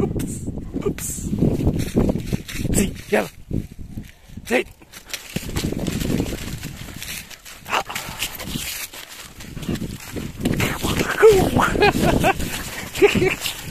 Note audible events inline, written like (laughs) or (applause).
Oops. Oops. See, yalla. Woo! (laughs)